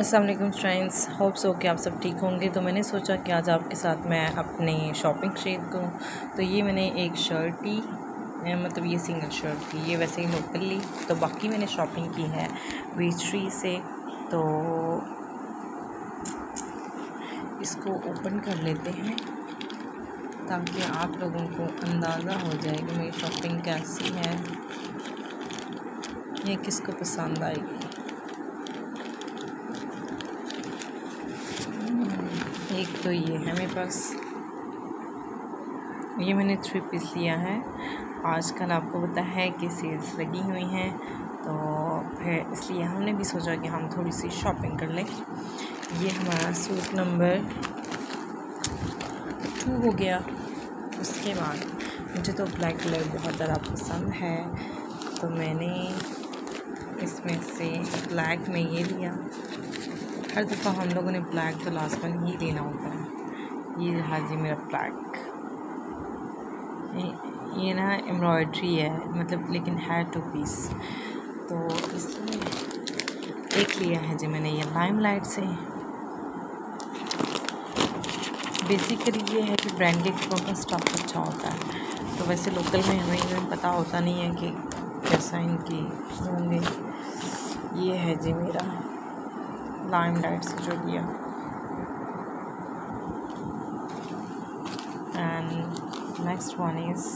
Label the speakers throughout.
Speaker 1: वालेकुम friends, hope so कि आप सब ठीक होंगे। तो मैंने सोचा कि आज आपके साथ मैं अपनी शॉपिंग शेयर करूँ तो ये मैंने एक शर्ट ली मतलब ये सिंगल शर्ट थी, ये वैसे ही लोकल ली तो बाकी मैंने शॉपिंग की है वीट्री से। तो इसको ओपन कर लेते हैं, ताकि आप लोगों को अंदाज़ा हो जाए कि मेरी शॉपिंग कैसी है, ये किसको पसंद आएगी। एक तो ये है मेरे पास। ये मैंने थ्री पीस लिया है। आजकल आपको पता है कि सेल्स लगी हुई हैं तो फिर इसलिए हमने भी सोचा कि हम थोड़ी सी शॉपिंग कर लें। ये हमारा सूट नंबर टू हो गया। उसके बाद मुझे तो ब्लैक कलर बहुत ज़्यादा पसंद है तो मैंने इसमें से ब्लैक में ये लिया। हर दफ़ा हम लोगों ने ब्लैक तो लास्ट वन ही लेना होता है। ये रहा जी मेरा ब्लैक ये ना एम्ब्रॉयड्री है मतलब लेकिन है टू पीस तो इसमें एक लिया है जी मैंने ये लाइम लाइट से। बेसिकली ये है कि ब्रांड के कपड़ों का स्टॉक अच्छा होता है। तो वैसे लोकल में हमें इन्हें पता होता नहीं है कि कैसा इनकी होंगे। ये है जी मेरा। लाइम लाइट से जो लिया एंड नेक्स्ट वन इज़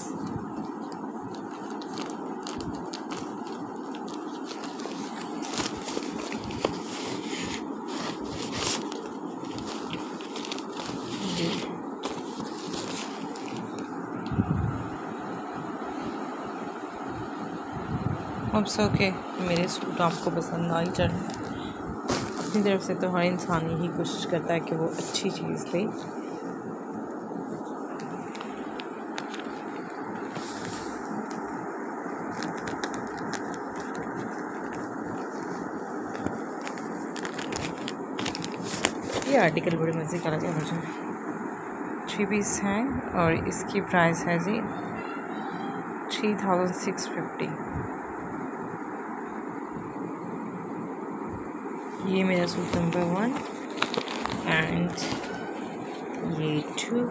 Speaker 1: अब सो के मेरे सूट आपको पसंद आ ही चढ़े अपनी तरफ़ से तो हर इंसान यही कोशिश करता है कि वो अच्छी चीज़ ले ये आर्टिकल बड़े मज़े का लगा मुझे। थ्री पीस हैं और इसकी प्राइस है जी थ्री थाउज़ेंड सिक्स फिफ्टी ये मेरा सूट नंबर वन एंड ये टू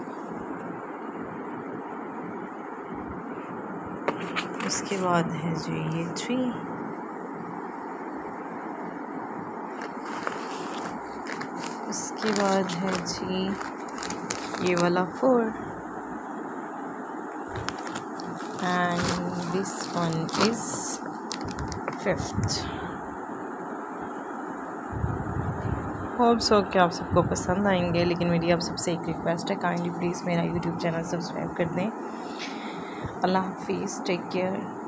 Speaker 1: उसके बाद है जो ये थ्री उसके बाद है जी ये वाला four and this one is fifth hope so कि आप सबको पसंद आएँगे? लेकिन मेरी आप सबसे एक रिक्वेस्ट है काइंडली प्लीज़ मेरा यूट्यूब चैनल सब्सक्राइब कर दें। अल्लाह हाफिज़ टेक केयर